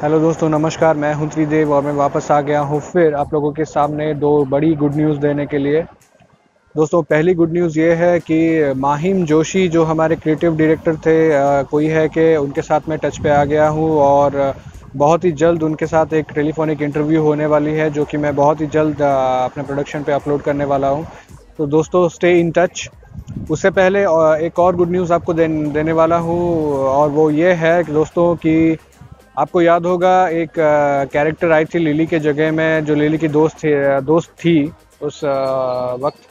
Hello दोस्तों, नमस्कार। मैं हूँ त्रिदेव और मैं वापस आ गया हूँ फिर आप लोगों के सामने दो बड़ी गुड न्यूज़ देने के लिए। दोस्तों, पहली गुड न्यूज़ ये है कि माहिम जोशी जो हमारे क्रिएटिव डायरेक्टर थे कोई है कि उनके साथ मैं टच पे आ गया हूँ और बहुत ही जल्द उनके साथ एक टेलीफोनिक इंटरव्यू होने वाली है, जो कि मैं बहुत ही जल्द अपने प्रोडक्शन पे अपलोड करने वाला हूँ। तो दोस्तों स्टे इन टच उससे पहले एक और गुड न्यूज़ आपको देने वाला हूँ और वो ये है कि दोस्तों कि आपको याद होगा एक कैरेक्टर आई थी लिली के जगह में, जो लिली की दोस्त थी दोस्त थी उस वक्त।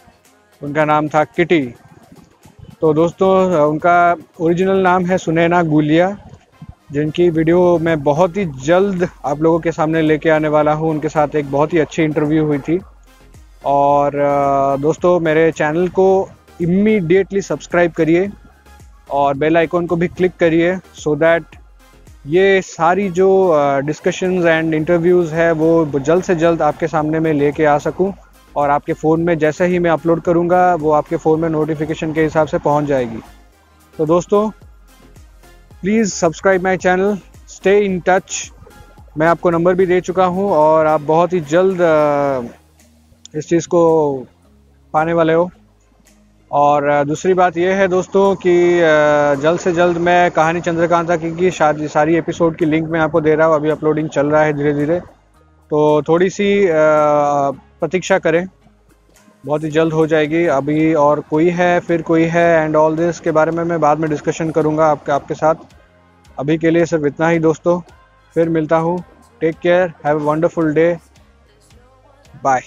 उनका नाम था किटी। तो दोस्तों उनका ओरिजिनल नाम है सुनैना गुलिया, जिनकी वीडियो मैं बहुत ही जल्द आप लोगों के सामने लेके आने वाला हूँ। उनके साथ एक बहुत ही अच्छी इंटरव्यू हुई थी। और दोस्तों, मेरे चैनल को इमीडिएटली सब्सक्राइब करिए और बेल आइकॉन को भी क्लिक करिए सो दैट ये सारी जो डिस्कशंस एंड इंटरव्यूज़ है, वो जल्द से जल्द आपके सामने में लेके आ सकूँ और आपके फ़ोन में जैसे ही मैं अपलोड करूँगा, वो आपके फ़ोन में नोटिफिकेशन के हिसाब से पहुँच जाएगी। तो दोस्तों please subscribe my channel stay in touch मैं आपको नंबर भी दे चुका हूँ और आप बहुत ही जल्द इस चीज़ को पाने वाले हो। और दूसरी बात यह है दोस्तों कि जल्द से जल्द मैं कहानी चंद्रकांता की, शादी सारी एपिसोड की लिंक मैं आपको दे रहा हूँ अभी अपलोडिंग चल रहा है धीरे धीरे तो थोड़ी सी प्रतीक्षा करें बहुत ही जल्द हो जाएगी। अभी और कोई है फिर कोई है एंड ऑल दिस के बारे में मैं बाद में डिस्कशन करूँगा आपके आपके साथ। अभी के लिए सिर्फ़ इतना ही दोस्तों फिर मिलता हूँ। Take care have a wonderful day bye